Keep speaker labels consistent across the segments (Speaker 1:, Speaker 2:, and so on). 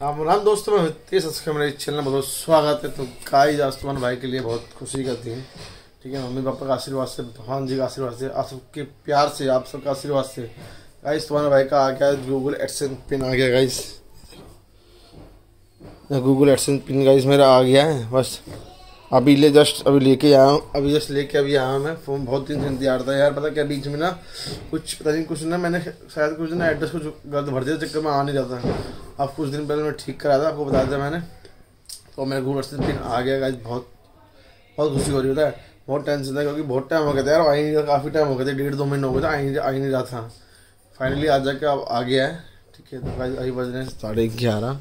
Speaker 1: राम राम दोस्तों, मैं हितेश सब्सक्राइब मेरे चैनल में बहुत स्वागत है। तो गाइस आज तुम्हारे भाई के लिए बहुत खुशी का दिन ठीक है, मम्मी पापा का आशीर्वाद से, भगवान जी का आशीर्वाद से, आप सबके प्यार से, आप सबका आशीर्वाद से। गाइस तुम्हारे भाई का आ गया गूगल एडसन पिन आ गया guys Google AdSense pin guys मेरा आ गया है। बस अभी ले जस्ट अभी लेके आया हूँ। अभी जस्ट लेके अभी आया हूँ मैं। फ़ोन बहुत दिन से इंतज़ार था यार। पता क्या बीच में ना कुछ, पता नहीं, कुछ ना मैंने शायद कुछ ना एड्रेस कुछ गलत भर दिया चक्कर में आ नहीं जाता अब कुछ दिन पहले मैं ठीक करा था, आपको बता दिया मैंने। तो मेरे गूगल से पिन आ गया गाइस बहुत बहुत खुशी हो रही होता है। बहुत टेंशन था क्योंकि बहुत टाइम हो गया था यार। आई नहीं काफ़ी टाइम हो गया था, डेढ़ दो महीने हो गए थे, आई नहीं आ नहीं रहा था। फाइनली आज जाके अब आ गया है। ठीक है तो अभी बज रहे हैं साढ़े ग्यारह।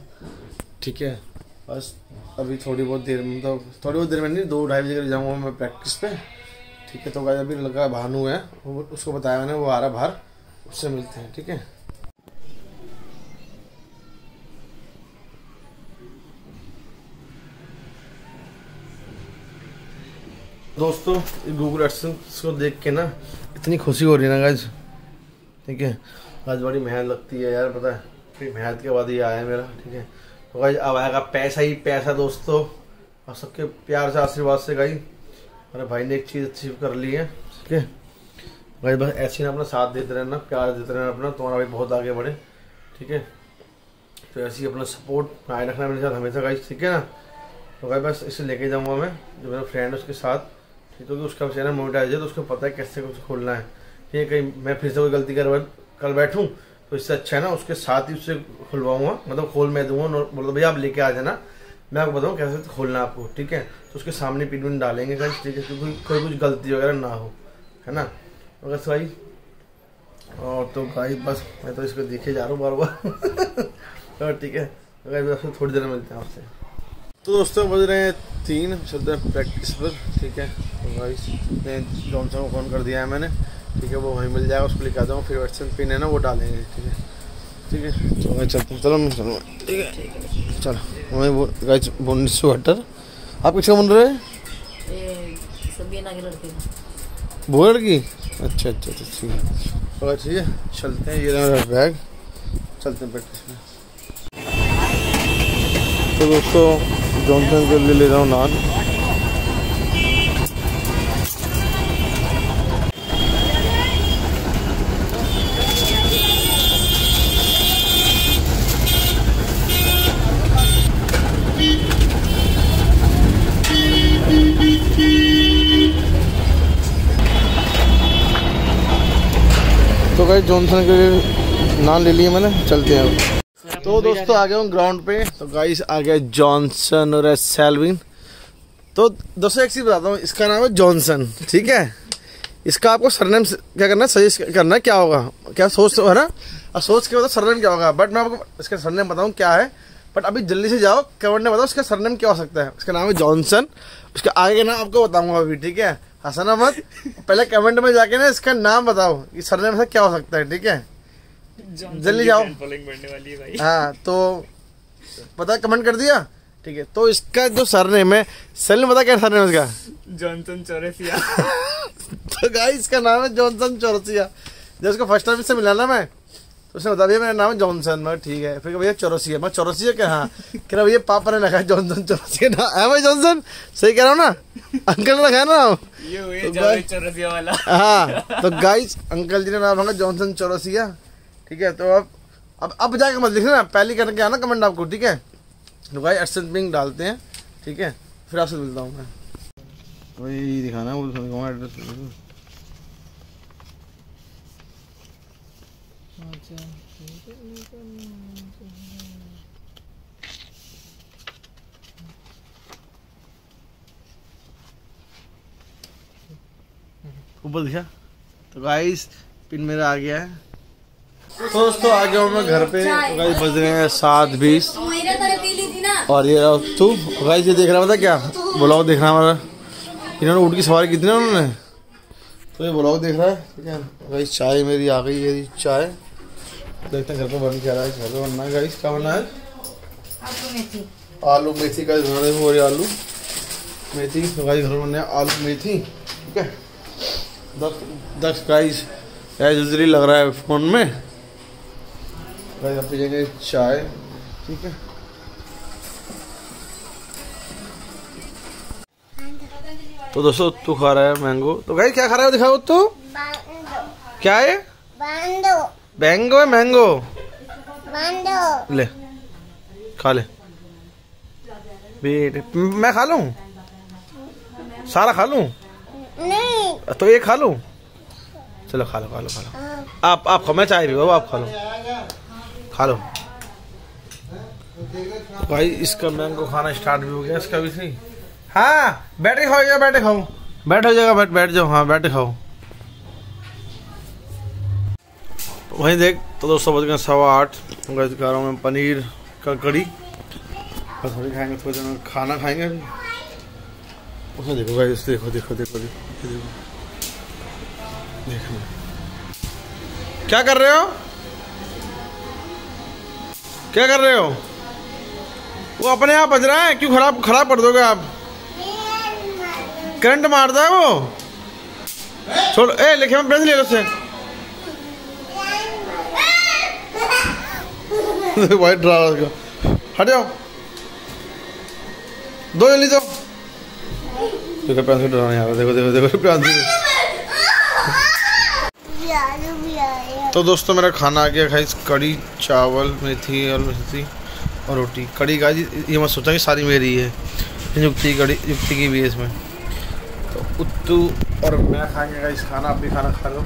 Speaker 1: ठीक है। बस अभी थोड़ी बहुत देर में मतलब थोड़ी बहुत देर में नहीं, दो ढाई बजे जाऊँगा मैं प्रैक्टिस पे। ठीक है तो गाइस अभी लगा भानु है उसको बताया मैंने, वो आ रहा बाहर, उससे मिलते हैं, ठीक है? दोस्तों गूगल एडसेंस को देख के ना, इतनी खुशी हो रही है ना गाइज़ ठीक है, आज बड़ी मेहनत लगती है यार, पता है मेहनत के बाद ये आया मेरा, ठीक है। तो गाइज़ अब आएगा पैसा ही पैसा दोस्तों। और सबके प्यार से आशीर्वाद से गाई अरे भाई ने एक चीज़ अचीव कर ली है, ठीक है? भाई, बस ऐसे ही ना अपना साथ देते रहना, प्यार देते रहना अपना, तुम्हारा भाई बहुत आगे बढ़े, ठीक है? तो ऐसे ही अपना सपोर्ट बनाए रखना मेरे साथ हमेशा गाइज़ ठीक है ना? तो भाई, बस इसे लेके जाऊँगा मैं, जो मेरा फ्रेंड है उसके साथ। ठीक क्योंकि उसका चैनल मोनिटाइज है तो उसको पता है कैसे कुछ खोलना है। ठीक है, कहीं मैं फिर से कोई गलती कर कल बैठूँ तो इससे अच्छा है ना, उसके साथ ही उससे खुलवाऊँगा। मतलब खोल मैं दूँगा बोलो भैया, आप लेके आ जाना। मैं आपको बताऊँ कैसे खोलना आपको, ठीक है? तो उसके सामने विन डालेंगे, कहीं ठीक है क्योंकि कोई कुछ गलती वगैरह ना हो, है ना? बस भाई, और तो भाई, बस मैं तो इसको देखे जा रहा हूँ बार बार ठीक है, अगर थोड़ी देर मिलते हैं आपसे। तो दोस्तों, बज रहे हैं तीन चलते हैं प्रैक्टिस पर, ठीक है? तो भाई जॉनसन को फ़ोन कर दिया है मैंने। ठीक है वो वहीं मिल जाएगा उसको लिखा दूँगा फिर व्हाट्सएप पिन है ना वो डालेंगे ठीक है। ठीक है। तो मैं चलते हैं चलो मैं चलो ठीक है। चलो मैं वो गाइस बोनिस वाटर आप किसका बन रहे हैं? वो लड़की? अच्छा अच्छा अच्छा ठीक है। तो ठीक है चलते हैं ये मेरा बैग चलते हैं प्रैक्टिस में। तो दोस्तों जॉनसन के लिए ले रहा हूँ नान। भाई जॉनसन के नान ले लिए मैंने, चलते हैं तो दोस्तों, आ गया हूँ ग्राउंड पे। तो गाइस आ गया जॉनसन और सेल्विन। तो दोस्तों, एक चीज़ बताता हूँ, इसका नाम है जॉनसन, ठीक है? इसका आपको सरनेम क्या करना है, सजेस्ट करना है, क्या होगा? क्या सोच है ना? और सोच के बताओ सरनेम क्या होगा। बट मैं आपको इसका सरनेम बताऊँ क्या है। बट अभी जल्दी से जाओ कमेंट में बताओ उसका सरनेम क्या हो सकता है। उसका नाम है जॉनसन। उसका आगे का नाम आपको बताऊँगा अभी, ठीक है? हंसना मत। पहले कमेंट में जाके ना इसका नाम बताओ कि सरनेम से क्या हो सकता है ठीक है? जल्दी जाओ। हाँ तो पता कमेंट कर दिया? ठीक है तो इसका जो सरनेम है सरनेम पता क्या सरनेम इसका?
Speaker 2: जॉनसन चौरसिया।
Speaker 1: तो गाइस इसका नाम है जॉनसन चौरसिया। जब उसको फ़र्स्ट टाइम से मिला ना मैं तो उसने बता दिया मेरा नाम जॉनसन। मैं ठीक है। फिर भैया चौरसिया। मैं चौरसिया क्या हाँ? कह रहा भैया पापा ने रखा जॉनसन चौरसिया ना। है भाई जॉनसन? सही कह रहा हूँ ना। अंकल ने रखा ना?
Speaker 2: चौरसिया वाला।
Speaker 1: हाँ तो गाइस अंकल जी ने नाम रखा जॉनसन चौरसिया। ठीक है तो अब अब अब जाके मत लिखना पहले करके आना कमेंट आपको ठीक है? तो गाइस एडसेंस पिंग डालते हैं ठीक है? फिर आपसे मिलता हूँ मैं। वही दिखाना वो एड्रेस ऊपर दिखा। तो गाइस पिन मेरा आ गया है। तो दोस्तों आ गया हूँ मैं घर पे तो गाइस बज रहे हैं सात बीस। और ये तू। गाइस ये देख रहा था क्या? ब्लॉग देख रहा हमारा। इन्होंने ऊँट की सवारी की थी ना उन्होंने। तो ये ब्लॉग देख रहा है ठीक है? गाइस चाय मेरी आ गई है चाय। देखते घर पे बन क्या रहा है घर पे बनना है गाइस क्या बनना है? आलू मेथी। आलू मेथी का बना रहे हो आलू। मेथी तो गाइस घर बनना आलू मेथी ठीक है? दस दस गाइस एज यूजली लग रहा है फ़ोन में। गाइस आप पीजेंगे चाय ठीक है? तो दोस्तों तू खा रहा है मैंगो तो गाइस क्या खा रहा है? दिखाओ तू। क्या है? मैंगो है मैंगो
Speaker 3: Bando.
Speaker 1: ले खा ले। बेटे मैं खा लूँ? सारा खा लूँ?
Speaker 3: नहीं।
Speaker 1: तो ये खा लूँ? चलो खा लो खा लो खा लो।
Speaker 3: हाँ,
Speaker 1: आप आप खाओ मैं चाय भी बाबू आप खा लो। खा लो। भाई इसका मैंगो खाना स्टार्ट भी हो गया इसका भी सही हाँ बैठे खाओ या बैठे खाओ बैठ हो जाएगा बैठ बैठ जाओ हाँ बैठे खाओ वहीं देख तो दोस्तों बज गए सवा आठ। गैस खा रहा हूँ मैं पनीर का कड़ी थोड़ी खाएँगे, थोड़ी देर में खाना खाएँगे अभी। उसमें देखो भाई देखो देखो देखो देखो देखो देखो। क्या कर रहे हो? क्या कर रहे हो? वो अपने आप बज रहा है? क्यों खराब खराब कर दोगे आप? करंट मारता है वो। छोड़, ए, लिखे मैं ब्रश ले लो उससे। भाई डरा रहा हट जाओ दो जल्दी दो देखो प्यांसी डराने आ रहा देखो देखो देखो प्यांसी तो दोस्तों, मेरा खाना आ गया खाई कड़ी चावल, मेथी, और मेथी और रोटी। कड़ी का ये मैं सोचा कि सारी मेरी है। युक्ति कड़ी युक्ति की भी है इसमें। तो उत्तू और मैं खाएँगे खाना। आप भी खाना खा लो।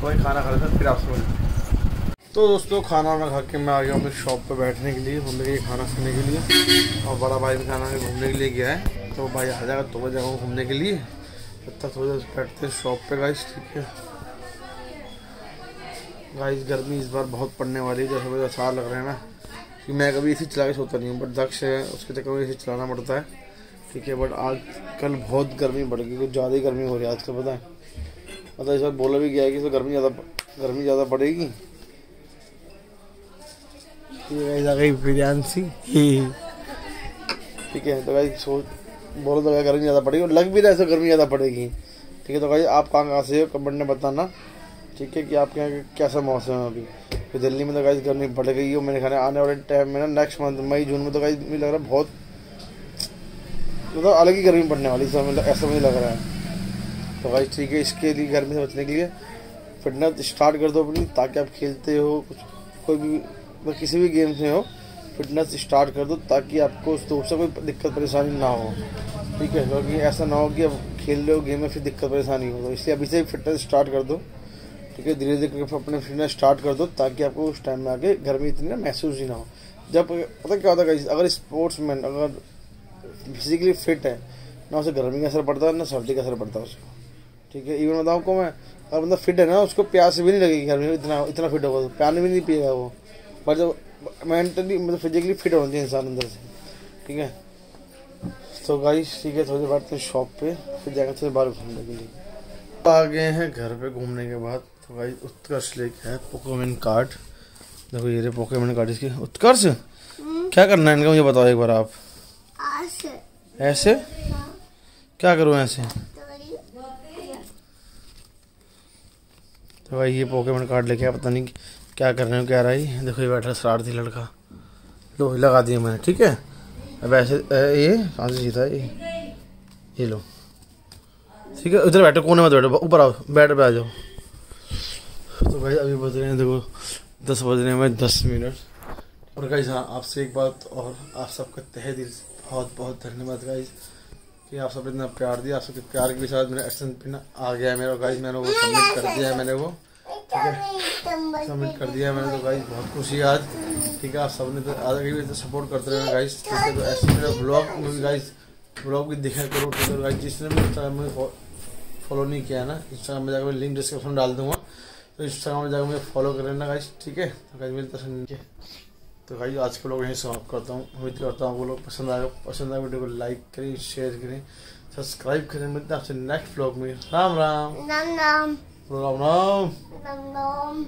Speaker 1: वही खाना खा लेते फिर आपसे मिलते। तो दोस्तों, खाना वाना खा के मैं आ गया अपनी शॉप पे बैठने के लिए, घूमने के लिए, खाना खाने के लिए। और बड़ा भाई भी खाना घूमने के लिए गया है। तो भाई आ जाएगा तो बजे जाऊँगा घूमने के लिए। तब तक थोड़ी देर बैठते हैं शॉप पे गाइस ठीक है? गाइस गर्मी इस बार बहुत पड़ने वाली है, जैसे मुझे साल लग रहे हैं ना। कि मैं कभी इसी चला के सोता नहीं हूँ बट दक्ष है, उसके चक्कर में इसी चलाना पड़ता है। ठीक है बट आज कल बहुत गर्मी बढ़ गई, कुछ ज़्यादा ही गर्मी हो रही है आज आजकल, पता है। मतलब इस बार बोला भी गया है कि गर्मी ज़्यादा गर्मी ज़्यादा पड़ेगी ठीक है तो गाइस सोच बोलो तो क्या गर्मी ज़्यादा पड़ेगी और लग भी रहा है ऐसा गर्मी ज़्यादा पड़ेगी। ठीक है तो गाइस आप कहाँ कहाँ से हो? कमेंट में बताना। ठीक है कि आपके यहाँ कैसा मौसम है अभी? तो दिल्ली में तो गाइस गर्मी बढ़ गई है मेरे ख्याल आने वाले टाइम में ना नेक्स्ट मंथ मई, जून में तो गाइस मुझे लग रहा है बहुत मतलब अलग ही गर्मी पड़ने वाली मतलब ऐसा मुझे लग रहा है। तो गाइस ठीक है, इसके लिए गर्मी से बचने के लिए फिटनेस स्टार्ट कर दो अपनी, ताकि आप खेलते हो, कुछ कोई भी मतलब किसी भी गेम से हो फिटनेस स्टार्ट कर दो ताकि आपको उस धूप से कोई दिक्कत परेशानी ना हो। ठीक है? क्योंकि ऐसा ना हो कि अब खेल रहे हो गेम में फिर दिक्कत परेशानी हो। तो इसलिए अभी से फिटनेस स्टार्ट कर दो। ठीक है? धीरे धीरे अपने फिटनेस स्टार्ट कर दो ताकि आपको उस टाइम में आके गर्मी इतनी ना महसूस ही ना हो। जब पता क्या होता है अगर स्पोर्ट्स मैन अगर फिजिकली फिट है, ना उसे गर्मी का असर पड़ता है ना सर्दी का असर पड़ता है उसको। ठीक है? इवन बताऊँ को मैं, अगर बंदा फिट है ना, उसको प्यास भी नहीं लगेगी गर्मी में, इतना इतना फिट होगा तो। पानी भी नहीं पिएगा वो। पर जब मेंटली मतलब फिजिकली फिट होना चाहिए इंसान अंदर से। ठीक है? तो गाइस ठीक है थोड़ी देर बाद शॉप पे फिर जाकर थोड़ी बाहर घूमने के लिए। आ गए हैं घर पे घूमने के बाद। तो भाई उत्कर्ष लेके है पोकेमन कार्ड देखो ये पोकेमन कार्ड इसके। उत्कर्ष क्या करना है? इनका मुझे बताओ एक बार आप। ऐसे। क्या करूँ ऐसे? तो भाई ये पोकेमन कार्ड लेके आया पता नहीं क्या कर रहे हो क्या रहा है देखो, ये बैठा शरारती लड़का। लो लगा दिया मैंने, ठीक है? अब ऐसे ये कहाँ से जीता ये। ये लो। ठीक है इधर बैठो, कोने में बैठो, ऊपर आओ बैठ पे आ जाओ। तो भाई, अभी बज रहे हैं, देखो, दस बज रहे हैं दस मिनट। और गाइज़ हाँ आपसे एक बात और आप सबका तहे दिल से बहुत बहुत धन्यवाद गाइज़ कि आप सब इतना प्यार दिया, आप सबके प्यार के साथ मेरा एक्शन पिन आ गया है मेरा। गाइज़ मैंने वो सबमिट कर दिया है मैंने वो। ठीक है? सबमिट कर दिया मैंने तो गाइस बहुत खुशी है आज। ठीक है आप सबने तो आगे भी तो सपोर्ट करते रहना गाइज़ ठीक है तो ऐसे मेरा ब्लॉग में भी गाइज़ ब्लॉग भी देखा करो ठीक है? गाइज़ जिसने भी इंस्टाग्राम में फॉलो नहीं किया है ना इंस्टाग्राम में जाकर मैं लिंक डिस्क्रिप्शन में डाल दूँगा। तो इंस्टाग्राम में जाकर मुझे फॉलो कर लेना गाइस ठीक है? तो गाइज़ मेरी तरफ़ नीचे तो भाई आज के लोग यहीं समाप्त करता हूँ। उम्मीद करता हूँ वो लोग पसंद आएगा पसंद आए वीडियो को लाइक करें शेयर करें सब्सक्राइब करें। मिलते हैं आपसे नेक्स्ट ब्लॉग में। राम राम।
Speaker 3: राम नाम
Speaker 1: राम राम
Speaker 3: नाम नाम